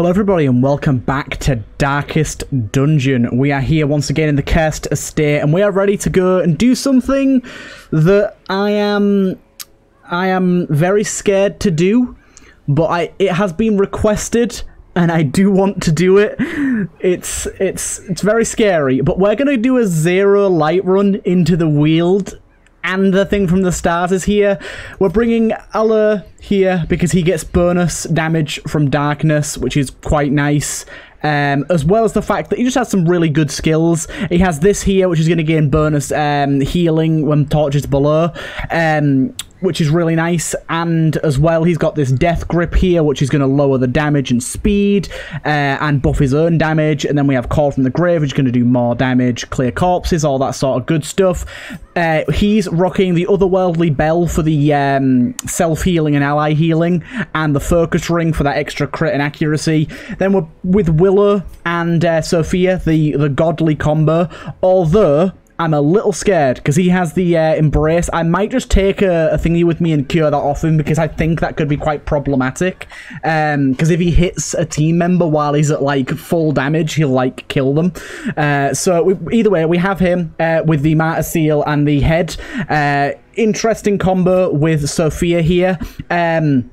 Hello everybody and welcome back to Darkest Dungeon. We are here once again in the Cursed Estate and we are ready to go and do something that I am I am very scared to do, but I it has been requested and I do want to do it. It's it's it's very scary, but we're going to do a zero light run into the Weald and the thing from the stars is here. We're bringing Allah here because he gets bonus damage from darkness, which is quite nice. Um, as well as the fact that he just has some really good skills. He has this here, which is going to gain bonus um, healing when torches below. Um, which is really nice. And as well, he's got this death grip here, which is going to lower the damage and speed uh, and buff his own damage. And then we have Call from the Grave, which is going to do more damage, clear corpses, all that sort of good stuff. Uh, he's rocking the otherworldly bell for the um, self healing and ally healing, and the focus ring for that extra crit and accuracy. Then we're with Willow and uh, Sophia, the the godly combo. Although I'm a little scared because he has the uh, embrace. I might just take a, a, thingy with me and cure that off him because I think that could be quite problematic. Because um, if he hits a team member while he's at like full damage, he'll like kill them. Uh, so we, either way, we have him uh, with the Martyr Seal and the head. Uh, interesting combo with Sophia here. Um,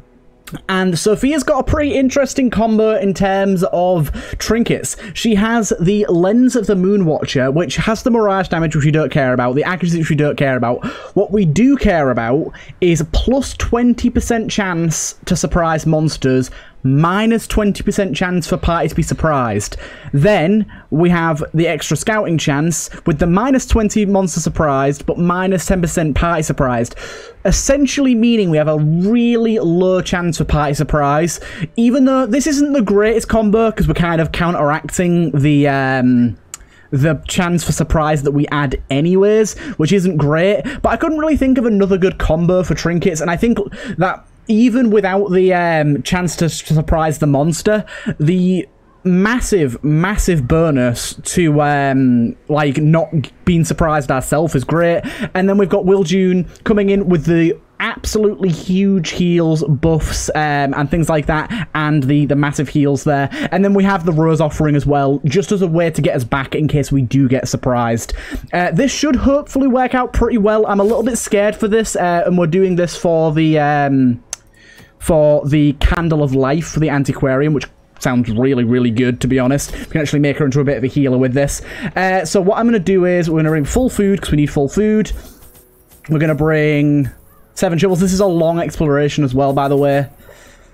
and Sophia's got a pretty interesting combo in terms of trinkets. She has the Lens of the Moonwatcher, which has the Mirage damage, which we don't care about, the accuracy, which we don't care about. What we do care about is plus 20% chance to surprise monsters minus 20% chance for party to be surprised. Then we have the extra scouting chance with the minus 20 monster surprised, but minus 10% party surprised. Essentially meaning we have a really low chance for party surprise, even though this isn't the greatest combo because we're kind of counteracting the. Um, the chance for surprise that we add anyways, which isn't great. But I couldn't really think of another good combo for trinkets, and I think that even without the um, chance to surprise the monster, the massive, massive bonus to um, like not being surprised ourselves is great. And then we've got Will June coming in with the absolutely huge heals, buffs, um, and things like that, and the, the massive heals there. And then we have the Rose offering as well, just as a way to get us back in case we do get surprised. Uh, this should hopefully work out pretty well. I'm a little bit scared for this, uh, and we're doing this for the... Um, for the Candle of Life for the Antiquarian, which sounds really, really good, to be honest. We can actually make her into a bit of a healer with this. Uh, so what I'm going to do is we're going to bring full food, because we need full food. We're going to bring seven shovels. This is a long exploration as well, by the way.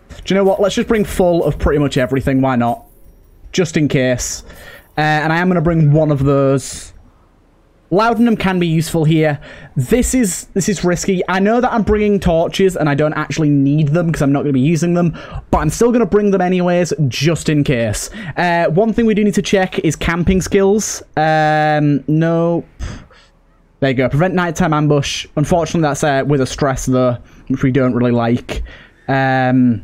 Do you know what? Let's just bring full of pretty much everything. Why not? Just in case. Uh, and I am going to bring one of those Laudanum can be useful here. This is this is risky. I know that I'm bringing torches and I don't actually need them because I'm not going to be using them, but I'm still going to bring them anyways, just in case. Uh, one thing we do need to check is camping skills. Um, no. There you go. Prevent nighttime ambush. Unfortunately, that's uh, with a stress, though, which we don't really like. Um,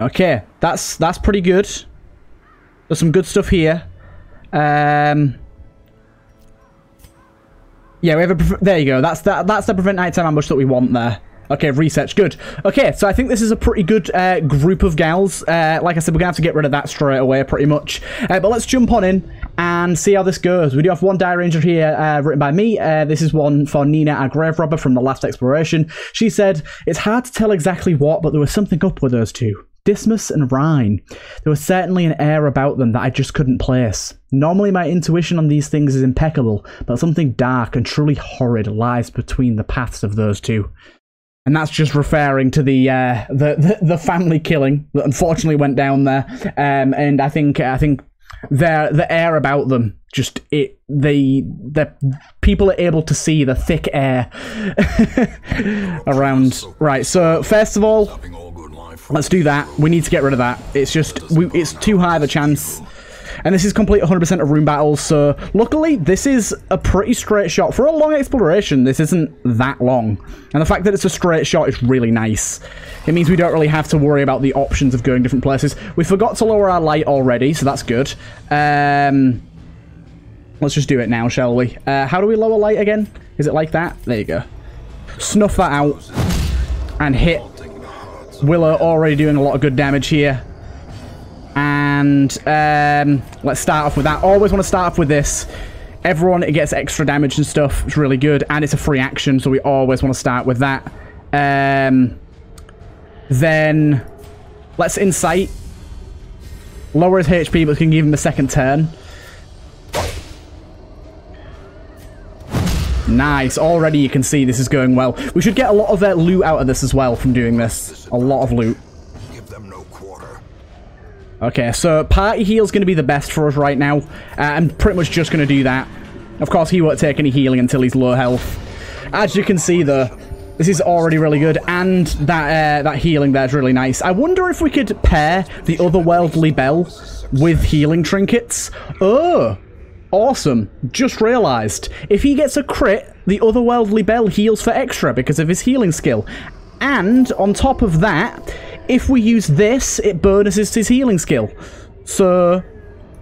okay, that's that's pretty good. There's some good stuff here. Um, yeah, we have a... There you go. That's that. That's the prevent nighttime ambush that we want there. Okay, research. Good. Okay, so I think this is a pretty good uh, group of gals. Uh, like I said, we're going to have to get rid of that straight away, pretty much. Uh, but let's jump on in and see how this goes. We do have one Dire Ranger here uh, written by me. Uh, this is one for Nina, our grave robber from the last exploration. She said, It's hard to tell exactly what, but there was something up with those two. Dismas and Rhine. There was certainly an air about them that I just couldn't place. Normally, my intuition on these things is impeccable, but something dark and truly horrid lies between the paths of those two. And that's just referring to the uh, the, the, the family killing that unfortunately went down there. Um, and I think I think their the air about them just it the the people are able to see the thick air around. Right. So first of all Let's do that. We need to get rid of that. It's just, we, it's too high of a chance. And this is complete 100% of room battles, so luckily this is a pretty straight shot. For a long exploration, this isn't that long. And the fact that it's a straight shot is really nice. It means we don't really have to worry about the options of going different places. We forgot to lower our light already, so that's good. Um, let's just do it now, shall we? Uh, how do we lower light again? Is it like that? There you go. Snuff that out and hit Willow already doing a lot of good damage here. And um, let's start off with that. Always want to start off with this. Everyone it gets extra damage and stuff. It's really good. And it's a free action, so we always want to start with that. Um, then let's Incite. Lower his HP, but can give him a second turn. Nice. Already you can see this is going well. We should get a lot of uh, loot out of this as well from doing this. A lot of loot. Give them no quarter. Okay, so party heal's going to be the best for us right now. Uh, I'm pretty much just going to do that. Of course, he won't take any healing until he's low health. As you can see, though, this is already really good, and that uh, that healing there is really nice. I wonder if we could pair the otherworldly bell with healing trinkets. Oh, Awesome. Just realised. If he gets a crit, the otherworldly bell heals for extra because of his healing skill. And on top of that, if we use this, it bonuses his healing skill. So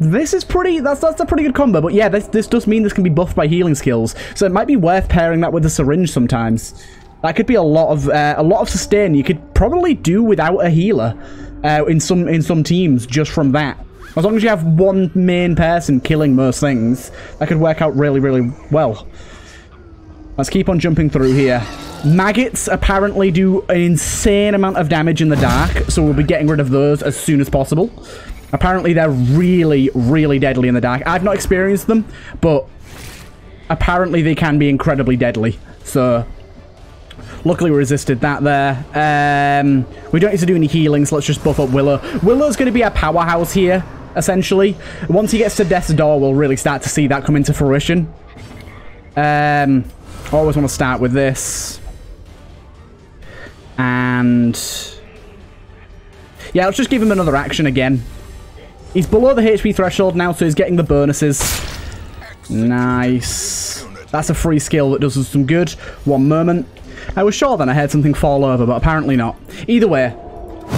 this is pretty, that's that's a pretty good combo. But yeah, this, this does mean this can be buffed by healing skills. So it might be worth pairing that with a syringe sometimes. That could be a lot of uh, a lot of sustain you could probably do without a healer uh, in some in some teams just from that. As long as you have one main person killing most things, that could work out really, really well. Let's keep on jumping through here. Maggots apparently do an insane amount of damage in the dark, so we'll be getting rid of those as soon as possible. Apparently they're really, really deadly in the dark. I've not experienced them, but apparently they can be incredibly deadly. So, luckily we resisted that there. Um, we don't need to do any healing, so let's just buff up Willow. Willow's going to be a powerhouse here essentially. Once he gets to Death's Door, we'll really start to see that come into fruition. Um, always want to start with this. And... Yeah, let's just give him another action again. He's below the HP threshold now, so he's getting the bonuses. Nice. That's a free skill that does us some good. One moment. I was sure then I heard something fall over, but apparently not. Either way,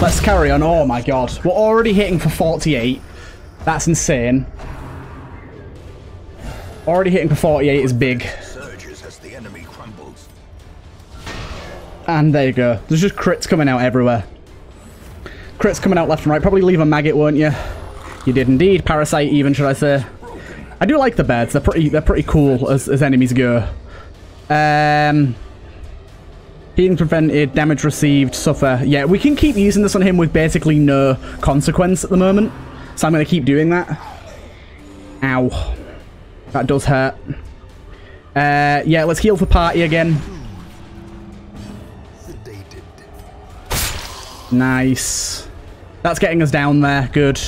let's carry on. Oh my god. We're already hitting for 48. That's insane. Already hitting for 48 is big. And there you go. There's just crits coming out everywhere. Crits coming out left and right. Probably leave a maggot, won't you? You did indeed. Parasite even, should I say. I do like the beds. They're pretty they're pretty cool as, as enemies go. Um Healing prevented, damage received, suffer. Yeah, we can keep using this on him with basically no consequence at the moment. So I'm going to keep doing that. Ow. That does hurt. Uh, yeah, let's heal for party again. Nice. That's getting us down there. Good.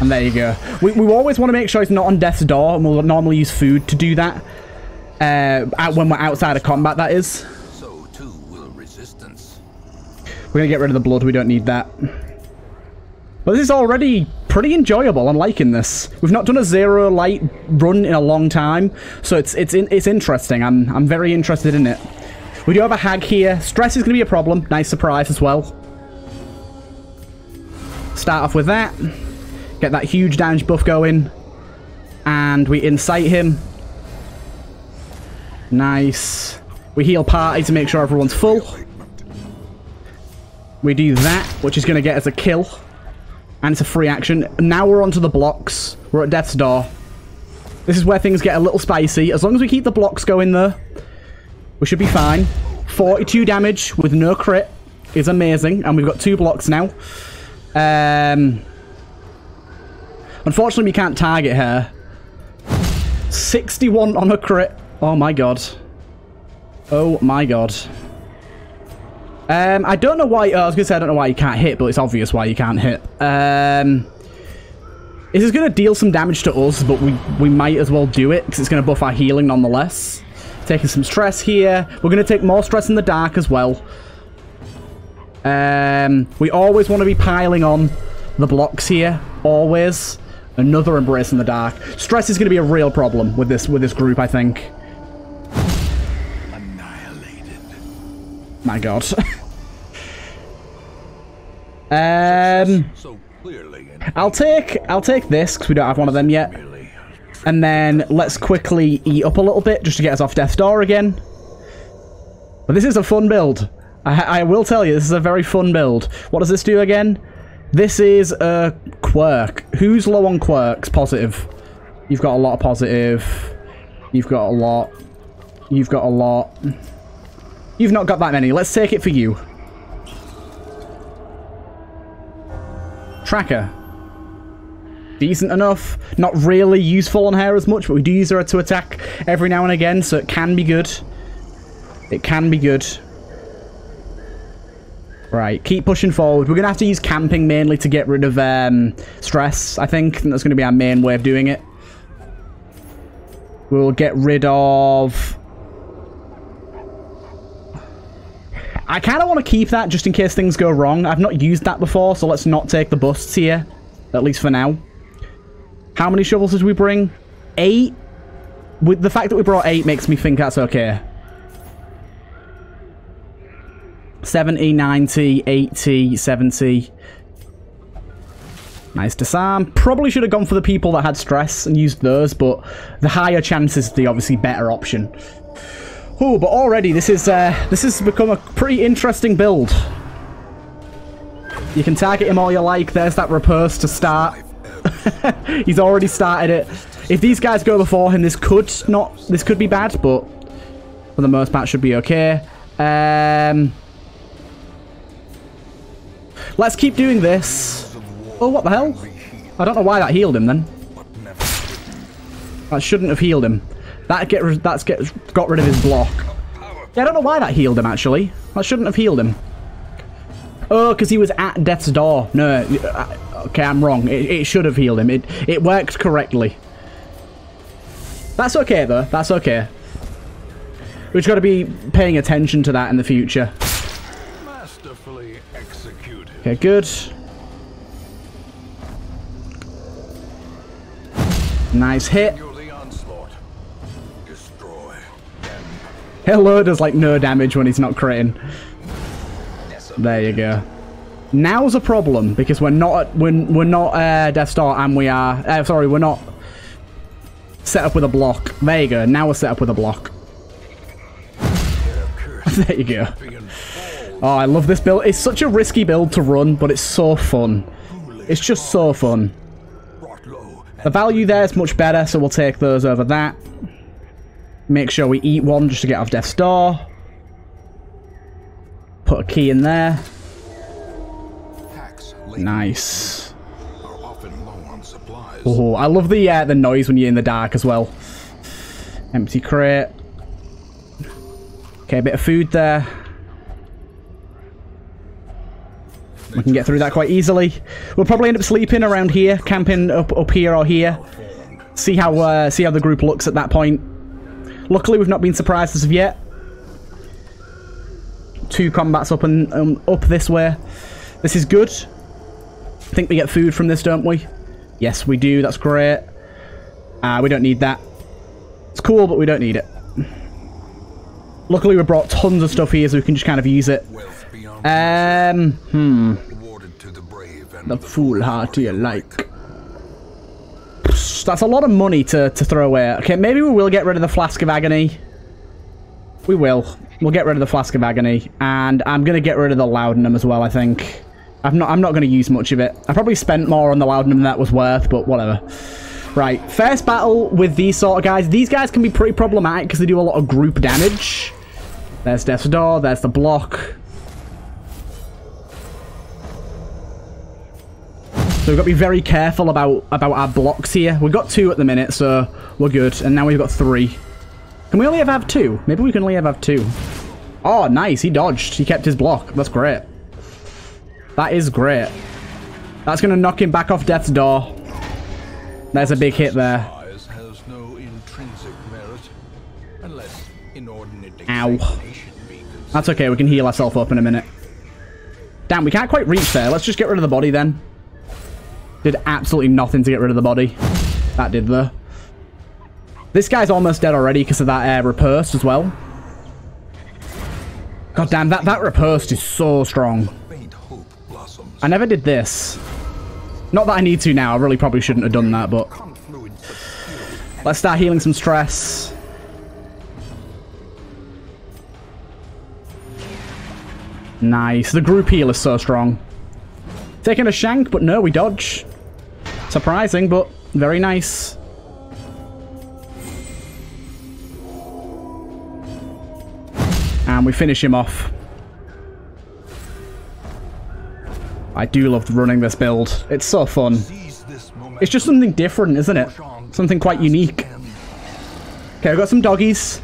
And there you go. We, we always want to make sure it's not on death's door, and we'll normally use food to do that. Uh, when we're outside of combat, that is. So too will resistance. We're going to get rid of the blood. We don't need that. But this is already pretty enjoyable. I'm liking this. We've not done a zero light run in a long time, so it's it's in, it's interesting. I'm I'm very interested in it. We do have a hag here. Stress is going to be a problem. Nice surprise as well. Start off with that. Get that huge damage buff going. And we incite him. Nice. We heal party to make sure everyone's full. We do that, which is going to get us a kill. And it's a free action. Now we're onto the blocks. We're at Death's Door. This is where things get a little spicy. As long as we keep the blocks going there, we should be fine. 42 damage with no crit is amazing. And we've got two blocks now. Um, unfortunately, we can't target her. 61 on a crit. Oh my god. Oh my god. Um, I don't know why. Uh, I was going to say I don't know why you can't hit, but it's obvious why you can't hit. Um, this is going to deal some damage to us, but we, we might as well do it because it's going to buff our healing nonetheless. Taking some stress here. We're going to take more stress in the dark as well. Um, we always want to be piling on the blocks here. Always. Another embrace in the dark. Stress is going to be a real problem with this with this group, I think. My god. um, I'll take I'll take this because we don't have one of them yet. And then let's quickly eat up a little bit just to get us off death's door again. But this is a fun build. I, I will tell you, this is a very fun build. What does this do again? This is a quirk. Who's low on quirks? Positive. You've got a lot of positive. You've got a lot. You've got a lot. You've not got that many. Let's take it for you. Tracker. Decent enough. Not really useful on her as much, but we do use her to attack every now and again, so it can be good. It can be good. Right, keep pushing forward. We're going to have to use camping mainly to get rid of um, stress, I think. I think that's going to be our main way of doing it. We'll get rid of... I kind of want to keep that just in case things go wrong. I've not used that before, so let's not take the busts here. At least for now. How many shovels did we bring? Eight? With the fact that we brought eight makes me think that's okay. 70, 90, 80, 70. Nice disarm. Probably should have gone for the people that had stress and used those, but the higher chance is the obviously better option. Oh, but already this is uh, this has become a pretty interesting build. You can target him all you like. There's that repulse to start. He's already started it. If these guys go before him, this could not this could be bad, but for the most part should be okay. Um, let's keep doing this. Oh, what the hell? I don't know why that healed him then. That shouldn't have healed him. That get that's get got rid of his block. Yeah, I don't know why that healed him actually. That shouldn't have healed him. Oh, because he was at death's door. No, uh, okay, I'm wrong. It, it should have healed him. It it worked correctly. That's okay though. That's okay. We've got to be paying attention to that in the future. Masterfully executed. Okay, good. Nice hit. Hello does like no damage when he's not critting. There you go. Now's a problem because we're not we're, we're not uh, Death's Door and we are uh, sorry we're not set up with a block. There you go. Now we're set up with a block. there you go. Oh, I love this build. It's such a risky build to run, but it's so fun. It's just so fun. The value there is much better, so we'll take those over that. Make sure we eat one just to get off Death's Door. Put a key in there. Nice. Oh, I love the uh, the noise when you're in the dark as well. Empty crate. Okay, a bit of food there. We can get through that quite easily. We'll probably end up sleeping around here, camping up up here or here. See how uh, see how the group looks at that point. Luckily, we've not been surprised as of yet. Two combats up and um, up this way. This is good. I think we get food from this, don't we? Yes, we do. That's great. Uh, we don't need that. It's cool, but we don't need it. Luckily, we brought tons of stuff here, so we can just kind of use it. Um, hmm. awarded to the brave and The foolhardy alike. That's a lot of money to, to throw away. Okay, maybe we will get rid of the Flask of Agony. We will. We'll get rid of the Flask of Agony. And I'm going to get rid of the Laudanum as well, I think. I'm not, I'm not going to use much of it. I probably spent more on the Laudanum than that was worth, but whatever. Right, first battle with these sort of guys. These guys can be pretty problematic because they do a lot of group damage. There's Death's Door, there's the block. So we've got to be very careful about, about our blocks here. We've got two at the minute, so we're good. And now we've got three. Can we only ever have two? Maybe we can only ever have two. Oh, nice. He dodged. He kept his block. That's great. That is great. That's going to knock him back off Death's Door. There's a big hit there. Eyes has no intrinsic merit unless inordinate Ow. excitation be considered. That's okay. We can heal ourselves up in a minute. Damn, we can't quite reach there. Let's just get rid of the body then. Did absolutely nothing to get rid of the body. That did though. This guy's almost dead already because of that uh, repulsed as well. God damn, that, that repulsed is so strong. I never did this. Not that I need to now. I really probably shouldn't have done that, but let's start healing some stress. Nice. The group heal is so strong. Taking a shank, but no, we dodge. Surprising, but very nice. And we finish him off. I do love running this build. It's so fun. It's just something different, isn't it? Something quite unique. Okay, I've got some doggies.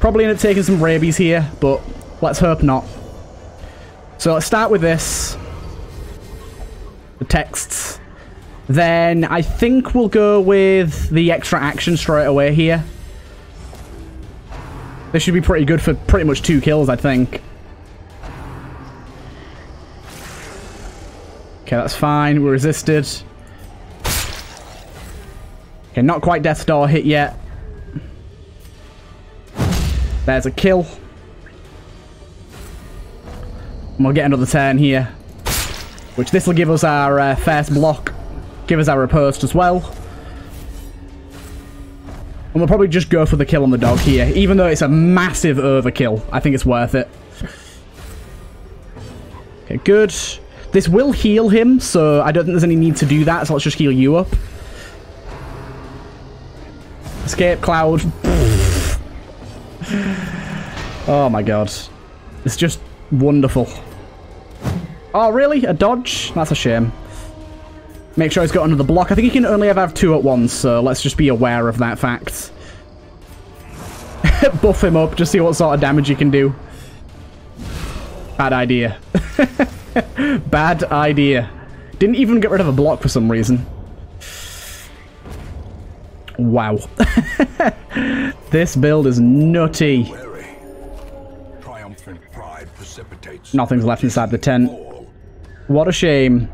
Probably end up taking some rabies here, but let's hope not. So let's start with this. Texts. Then I think we'll go with the extra action straight away here. This should be pretty good for pretty much two kills, I think. Okay, that's fine. We're resisted. Okay, not quite Death's Door hit yet. There's a kill. And we'll get another turn here. Which this will give us our uh, first block. Give us our riposte as well. And we'll probably just go for the kill on the dog here. Even though it's a massive overkill. I think it's worth it. Okay, good. This will heal him, so I don't think there's any need to do that, so let's just heal you up. Escape Cloud. oh my god. It's just wonderful. Oh, really? A dodge? That's a shame. Make sure he's got another block. I think he can only ever have two at once, so let's just be aware of that fact. Buff him up, just see what sort of damage he can do. Bad idea. Bad idea. Didn't even get rid of a block for some reason. Wow. this build is nutty. Nothing's left inside the tent. What a shame.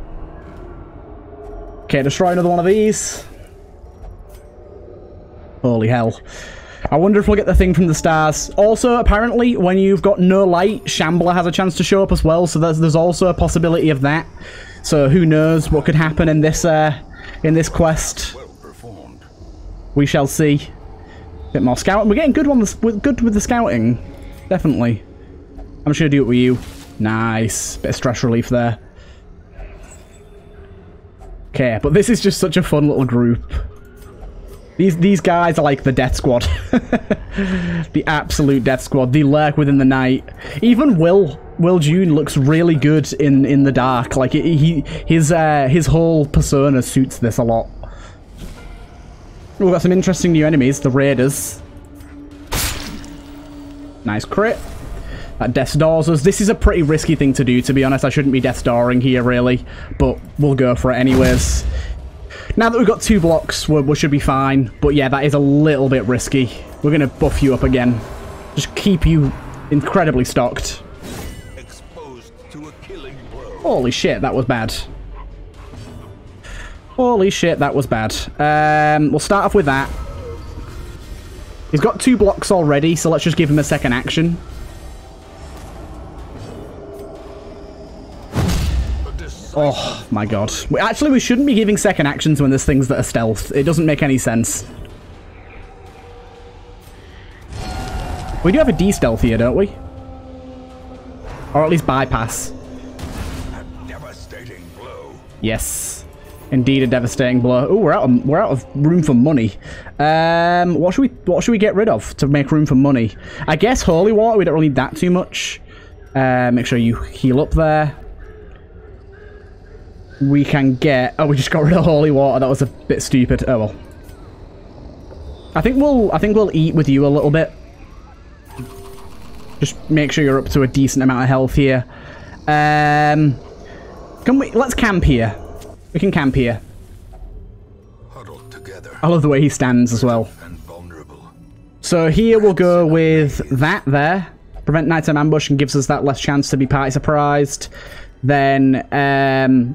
Okay, destroy another one of these. Holy hell. I wonder if we'll get the thing from the stars. Also, apparently, when you've got no light, Shambler has a chance to show up as well, so there's, there's also a possibility of that. So who knows what could happen in this uh, in this quest. We shall see. Bit more scouting. We're getting good on the good with the scouting. Definitely. I'm just gonna do it with you. Nice. Bit of stress relief there. Okay, but this is just such a fun little group. These these guys are like the death squad. the absolute death squad. They lurk within the night. Even Will Will June looks really good in in the dark. Like he his uh, his whole persona suits this a lot. We've got some interesting new enemies, the Raiders. Nice crit. That Death Doors us. This is a pretty risky thing to do, to be honest. I shouldn't be Death Dooring here, really. But we'll go for it anyways. Now that we've got two blocks, we, we should be fine. But yeah, that is a little bit risky. We're going to buff you up again. Just keep you incredibly stocked. Holy shit, that was bad. Holy shit, that was bad. Um, we'll start off with that. He's got two blocks already, so let's just give him a second action. Oh, my god. Actually, we shouldn't be giving second actions when there's things that are stealth. It doesn't make any sense. We do have a D-stealth here, don't we? Or at least bypass. Yes. Indeed, a devastating blow. Oh, we're out of we're out of room for money. Um, what should we what should we get rid of to make room for money? I guess holy water. We don't really need that too much. Uh, make sure you heal up there. We can get. Oh, we just got rid of holy water. That was a bit stupid. Oh well. I think we'll I think we'll eat with you a little bit. Just make sure you're up to a decent amount of health here. Um, can we? Let's camp here. We can camp here. I love the way he stands as well. So here we'll go with that there. Prevent nighttime ambush and gives us that less chance to be party surprised. Then, um...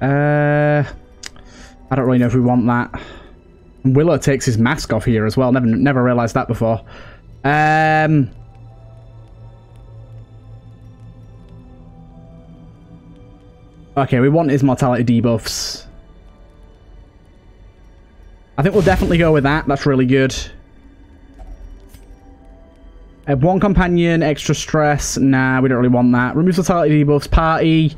Uh... I don't really know if we want that. Willow takes his mask off here as well. Never, never realised that before. Um. Okay, we want his mortality debuffs. I think we'll definitely go with that. That's really good. Uh, one companion, extra stress. Nah, we don't really want that. Removes totality debuffs. Party.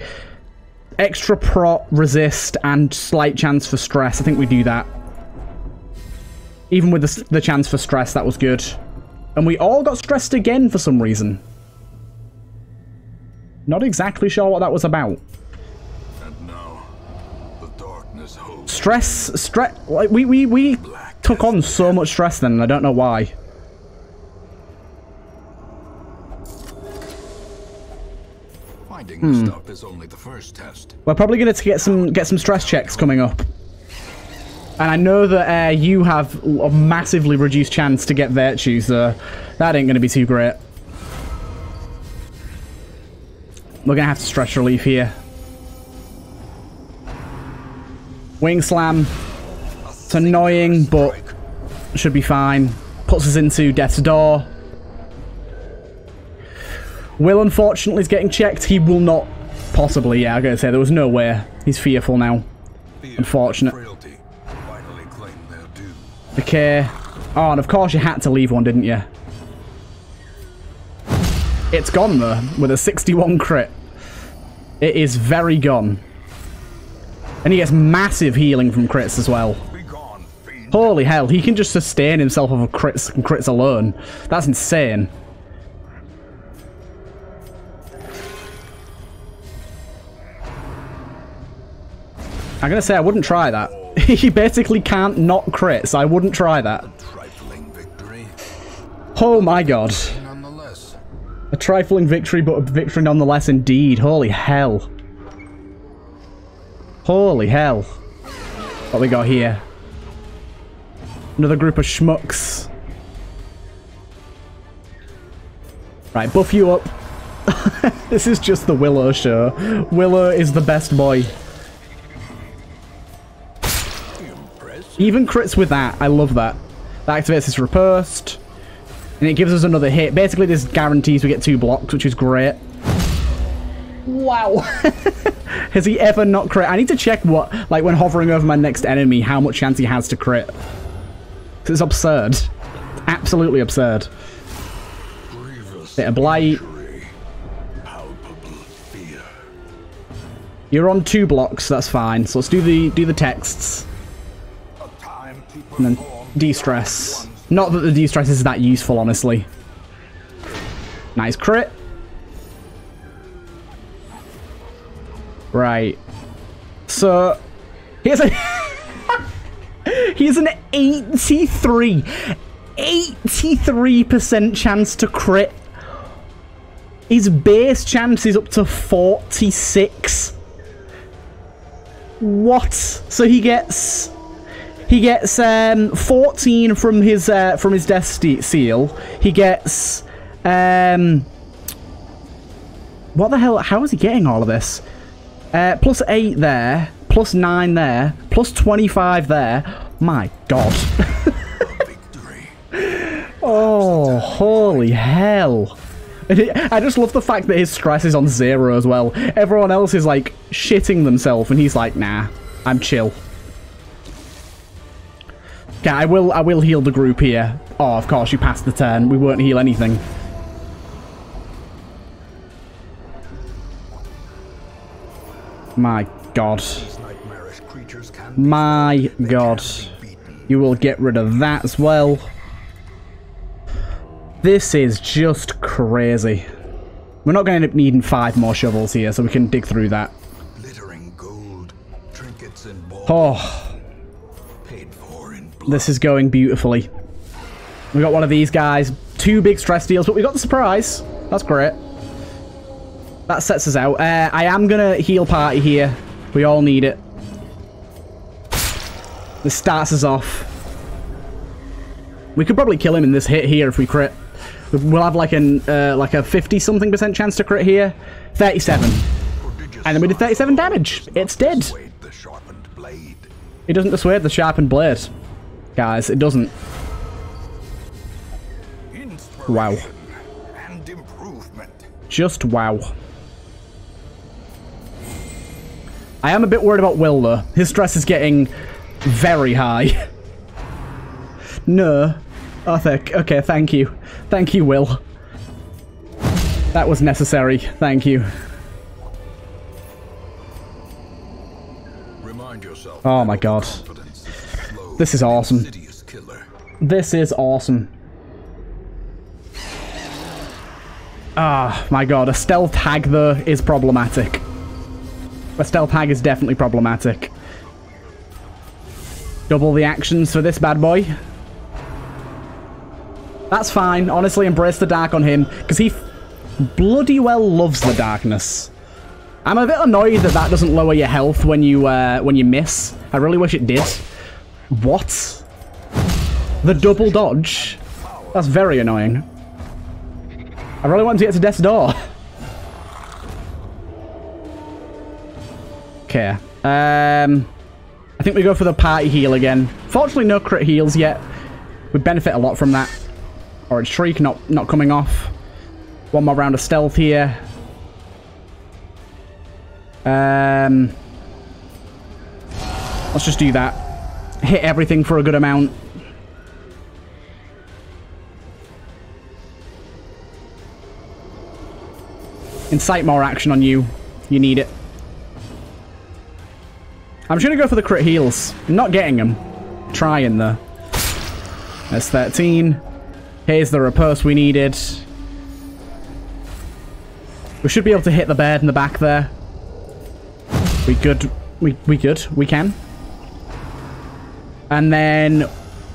Extra prot, resist, and slight chance for stress. I think we do that. Even with the, the chance for stress, that was good. And we all got stressed again for some reason. Not exactly sure what that was about. And now, the darkness holds. Stress, stress, like, we, we, we took on so much stress then, and I don't know why. Hmm. is only the first test. We're probably going to get some get some stress checks coming up. And I know that uh, you have a massively reduced chance to get virtues, so that ain't going to be too great. We're going to have to stress relief here. Wing slam. It's annoying, but should be fine. Puts us into death's door. Will, unfortunately, is getting checked. He will not possibly, yeah, I gotta say, there was no way. He's fearful now. Fear Unfortunate. Frailty finally claim their due. Okay. Oh, and of course you had to leave one, didn't you? It's gone, though, with a 61 crit. It is very gone. And he gets massive healing from crits as well. Be gone, fiend. Holy hell, he can just sustain himself off of crits and crits alone. That's insane. I'm gonna say I wouldn't try that. he basically can't not crit, so I wouldn't try that. Oh my god. A trifling victory, but a victory nonetheless indeed. Holy hell. Holy hell. What we got here? Another group of schmucks. Right, buff you up. this is just the Willow show. Willow is the best boy. Even crits with that. I love that. That activates this riposte. And it gives us another hit. Basically, this guarantees we get two blocks, which is great. Wow. has he ever not crit? I need to check what, like, when hovering over my next enemy, how much chance he has to crit. It's absurd. Absolutely absurd. Grievous Bit of blight. injury. Palpable fear. You're on two blocks, that's fine. So let's do the do the texts. And then de-stress. Not that the de-stress is that useful, honestly. Nice crit. Right. So, here's a... here's an 83... 83% chance to crit. His base chance is up to 46. What? So he gets... He gets um, 14 from his uh, from his death seal. He gets um, what the hell? How is he getting all of this? Uh, plus eight there, plus nine there, plus 25 there. My God! oh, holy hell! I just love the fact that his stress is on zero as well. Everyone else is like shitting themselves, and he's like, "Nah, I'm chill." Okay, I will I will heal the group here. Oh, of course, you passed the turn. We won't heal anything. My god. These nightmarish creatures can be My god. can be beaten. You will get rid of that as well. This is just crazy. We're not going to end up needing five more shovels here, so we can dig through that. Glittering gold, trinkets and balls Oh, this is going beautifully. We got one of these guys. Two big stress deals, but we got the surprise. That's great. That sets us out. Uh, I am going to heal party here. We all need it. This starts us off. We could probably kill him in this hit here if we crit. We'll have like an uh, like a 50 something percent chance to crit here. 37. And then we did 37 damage. It's dead. dissuade The sharpened blade. It doesn't dissuade the sharpened blade. Guys, it doesn't. Wow. And improvement. Just wow. I am a bit worried about Will, though. His stress is getting very high. No. Oh, th okay, thank you. Thank you, Will. That was necessary. Thank you. Remind yourself. Oh my god. This is awesome. This is awesome. Ah, my god, a stealth hag though is problematic. A stealth hag is definitely problematic. Double the actions for this bad boy. That's fine. Honestly, embrace the dark on him, because he bloody well loves the darkness. I'm a bit annoyed that that doesn't lower your health when you uh, when you miss. I really wish it did. What? The double dodge? That's very annoying. I really want to get to death's door. Okay. Um, I think we go for the party heal again. Fortunately, no crit heals yet. We benefit a lot from that. Or its shriek not not coming off. One more round of stealth here. Um, let's just do that. Hit everything for a good amount. Incite more action on you. You need it. I'm just going to go for the crit heals. I'm not getting them. Trying though. That's 13. Here's the repulse we needed. We should be able to hit the bird in the back there. We good. We, we good. We can. And then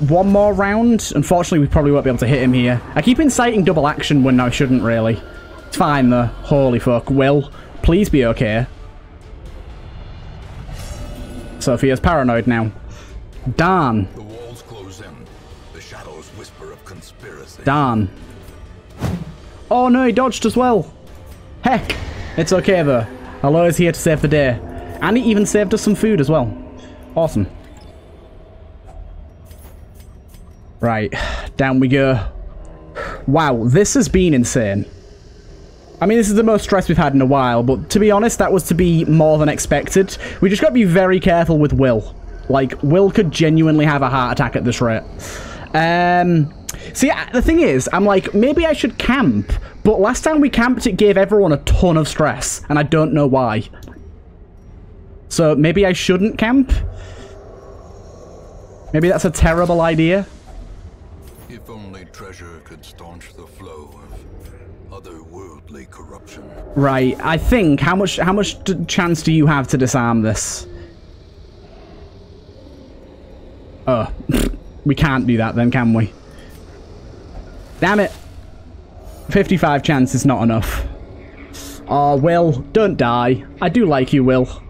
one more round. Unfortunately, we probably won't be able to hit him here. I keep inciting double action when I shouldn't really. It's fine though. Holy fuck. Will, please be okay. Sophia's paranoid now. Darn. The walls close in. The shadows whisper of conspiracy. Darn. Oh no, he dodged as well. Heck. It's okay though. Aloy's here to save the day. And he even saved us some food as well. Awesome. Right. Down we go. Wow, this has been insane. I mean, this is the most stress we've had in a while, but to be honest, that was to be more than expected. We just got to be very careful with Will. Like, Will could genuinely have a heart attack at this rate. Um, see, the thing is, I'm like, maybe I should camp, but last time we camped, it gave everyone a ton of stress, and I don't know why. So maybe I shouldn't camp? Maybe that's a terrible idea. Treasure could staunch the flow of otherworldly corruption. Right, I think, how much how much chance do you have to disarm this? Oh, we can't do that then, can we? Damn it. 55 chance is not enough. Oh, Will, don't die. I do like you, Will.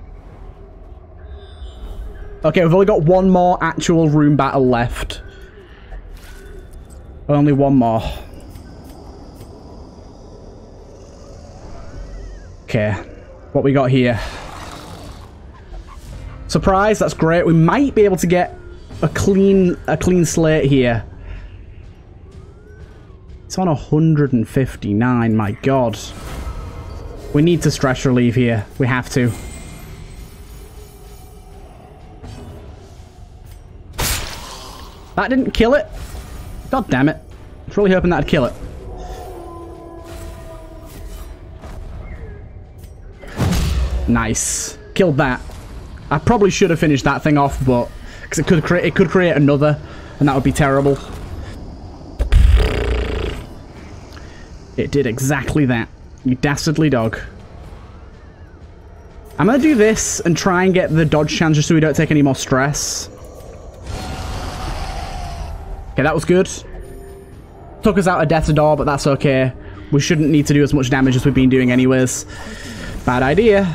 Okay, we've only got one more actual room battle left. Only one more. Okay, what we got here? Surprise, that's great. We might be able to get a clean a clean slate here. It's on 159, my god. We need to stress relieve here. We have to. That didn't kill it. God damn it. I was really hoping that'd kill it. Nice. Killed that. I probably should have finished that thing off, but because it could create it could create another, and that would be terrible. It did exactly that. You dastardly dog. I'm gonna do this and try and get the dodge chance just so we don't take any more stress. Okay, that was good. Took us out of death's door, but that's okay. We shouldn't need to do as much damage as we've been doing anyways. Bad idea.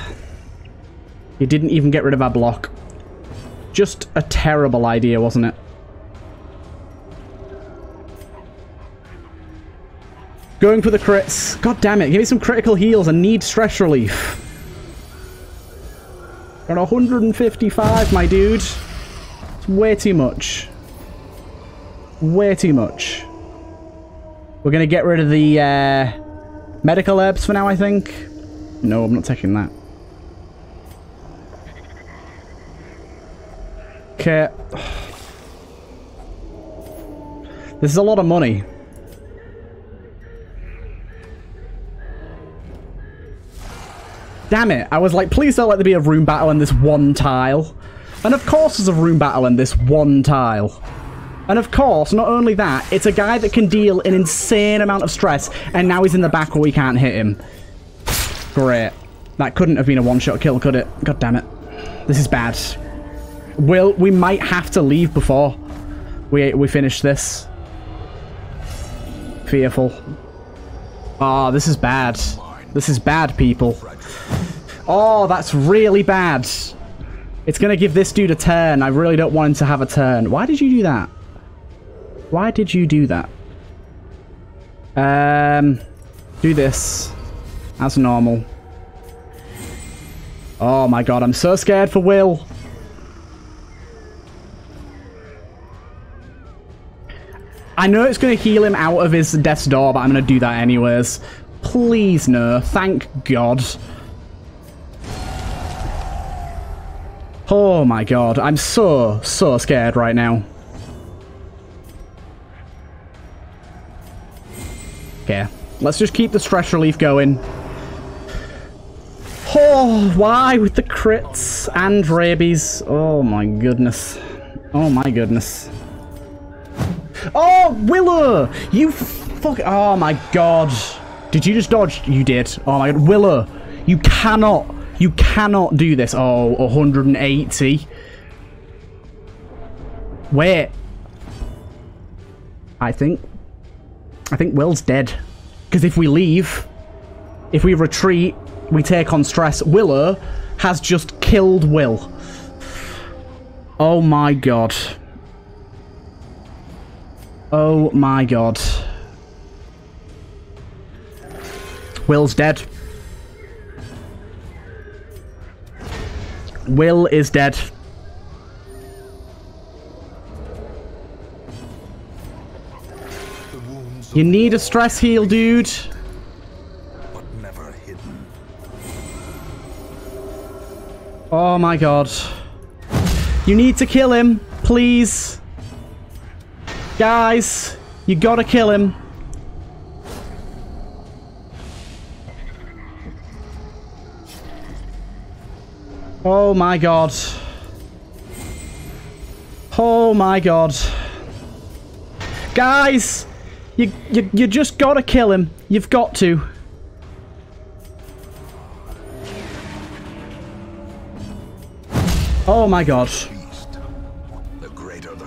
You didn't even get rid of our block. Just a terrible idea, wasn't it? Going for the crits. God damn it, give me some critical heals. I need stress relief. Got 155, my dude. It's way too much. Way too much. We're going to get rid of the uh, medical herbs for now, I think. No, I'm not taking that. Okay. This is a lot of money. Damn it. I was like, please don't let there be a room battle in this one tile. And of course there's a room battle in this one tile. And of course, not only that, it's a guy that can deal an insane amount of stress, and now he's in the back where we can't hit him. Great. That couldn't have been a one-shot kill, could it? God damn it. This is bad. Will, we might have to leave before we, we finish this. Fearful. Oh, this is bad. This is bad, people. Oh, that's really bad. It's going to give this dude a turn. I really don't want him to have a turn. Why did you do that? Why did you do that? Um, do this. As normal. Oh my god, I'm so scared for Will. I know it's going to heal him out of his death's door, but I'm going to do that anyways. Please no. Thank God. Oh my god, I'm so, so scared right now. Okay, let's just keep the stress relief going. Oh, why with the crits and rabies? Oh my goodness. Oh my goodness. Oh, Willow! You fuck. Oh my god. Did you just dodge? You did. Oh my god. Willow, you cannot. You cannot do this. Oh, 180. Wait. I think. I think Will's dead. Because if we leave, if we retreat, we take on stress. Willow has just killed Will. Oh my god. Oh my god. Will's dead. Will is dead. You need a stress heal, dude. But never hidden. Oh my god. You need to kill him, please. Guys, you gotta kill him. Oh my god. Oh my god. Guys! You, you, you just gotta kill him. You've got to. Oh my god.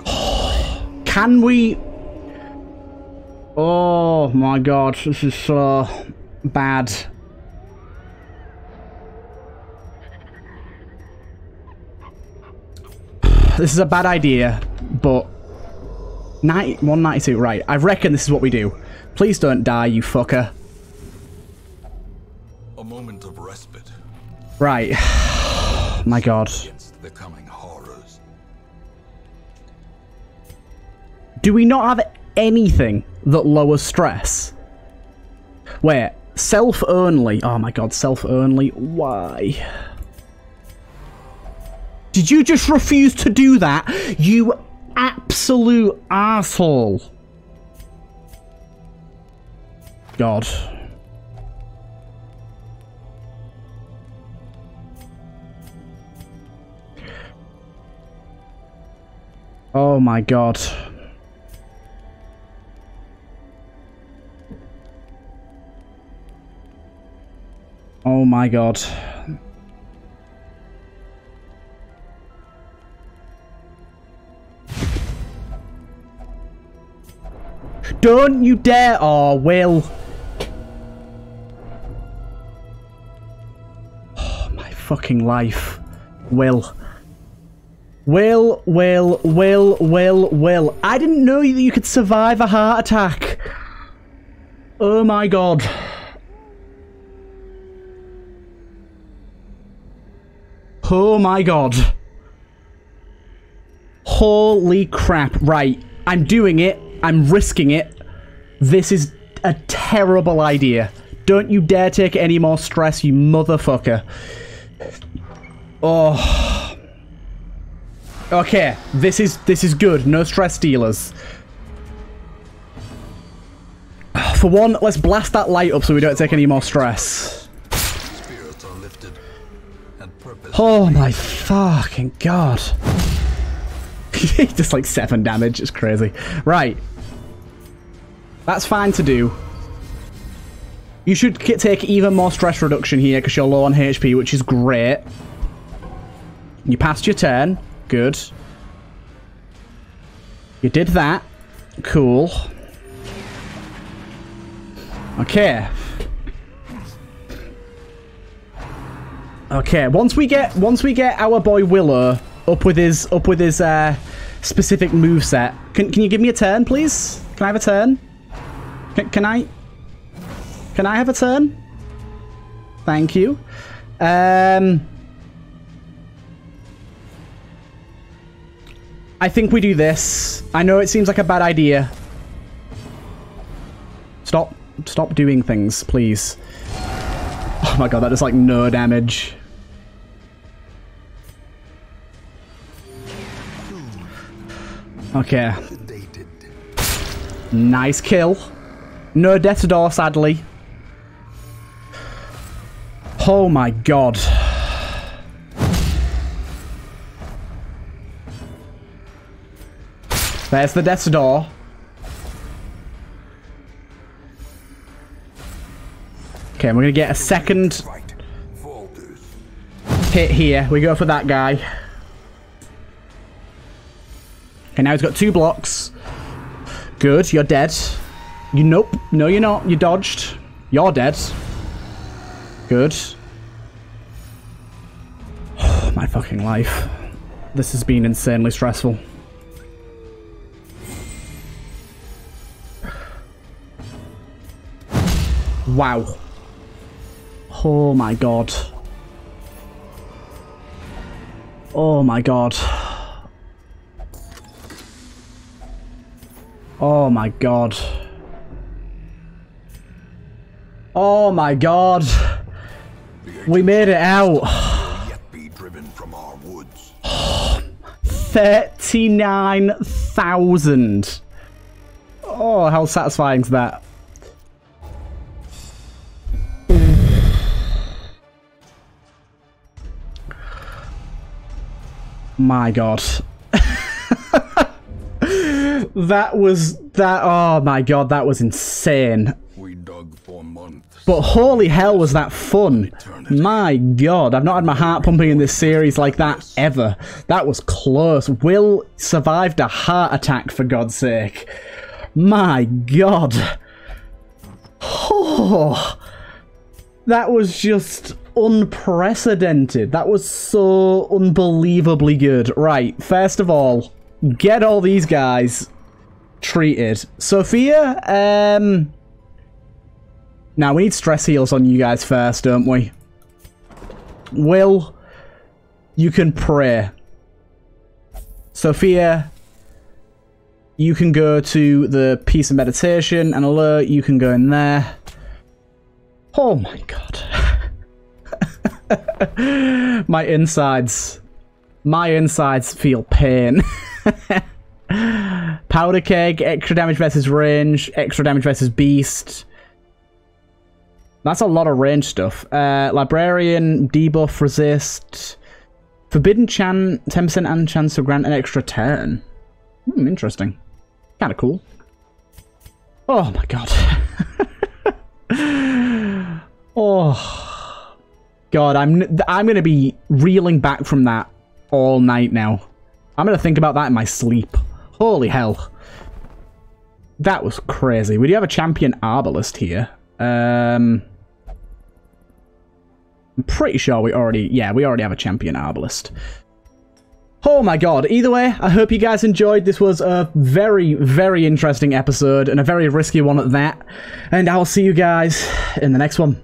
Can we... Oh my god, this is so bad. This is a bad idea, but... 90, 192, right. I reckon this is what we do. Please don't die, you fucker. a moment of respite Right. my god. the coming horrors. Do we not have anything that lowers stress? Wait, self only. Oh my god, self only. Why? Did you just refuse to do that? You absolute asshole. God. Oh my god. Oh my god. Don't you dare! Oh, Will. Oh, my fucking life. Will. Will, Will, Will, Will, Will. I didn't know that you could survive a heart attack. Oh my god. Oh my god. Holy crap. Right. I'm doing it. I'm risking it. This is a terrible idea. Don't you dare take any more stress, you motherfucker. Oh. Okay, this is this is good. No stress dealers. For one, let's blast that light up so we don't take any more stress. Oh my fucking god. Just like 7 damage, it's crazy. Right. That's fine to do. You should take even more stress reduction here because you're low on HP, which is great. You passed your turn. Good. You did that. Cool. Okay. Okay, once we get once we get our boy Willow up with his up with his uh specific move set. Can can you give me a turn, please? Can I have a turn? Can, can I Can I have a turn? Thank you. Um I think we do this. I know it seems like a bad idea. Stop stop doing things, please. Oh my god, that does like no damage. Okay. Nice kill. No death door, sadly. Oh my god. There's the death's door. Okay, we're gonna get a second hit here. We go for that guy. Okay, now he's got two blocks. Good, you're dead. You nope. No, you're not. You dodged. You're dead. Good. My fucking life. This has been insanely stressful. Wow. Oh my god. Oh my god. Oh my god. Oh my god. We made it out. Yet be driven from our woods. 39,000. Oh, how satisfying is that? My god. that was that oh my god, that was insane. We dug. But holy hell was that fun. My god, I've not had my heart pumping in this series like that ever. That was close. Will survived a heart attack for God's sake. My god. Oh, that was just unprecedented. That was so unbelievably good. Right, first of all, get all these guys treated. Sophia, um... Now, we need stress heals on you guys first, don't we? Will, you can pray. Sophia, you can go to the peace and meditation, and alert, you can go in there. Oh my god. my insides. My insides feel pain. Powder keg, extra damage versus range, extra damage versus beast. That's a lot of range stuff. Uh, Librarian, debuff, resist. Forbidden Chan, 10% and chance to grant an extra turn. Hmm, interesting. Kind of cool. Oh my god. oh. God, I'm I'm going to be reeling back from that all night now. I'm going to think about that in my sleep. Holy hell. That was crazy. We do have a champion arbalist here. Um... I'm pretty sure we already, yeah, we already have a champion arbalist. Oh my god. Either way, I hope you guys enjoyed. This was a very, very interesting episode and a very risky one at that. And I'll see you guys in the next one.